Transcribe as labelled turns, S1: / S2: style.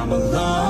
S1: I'm alone,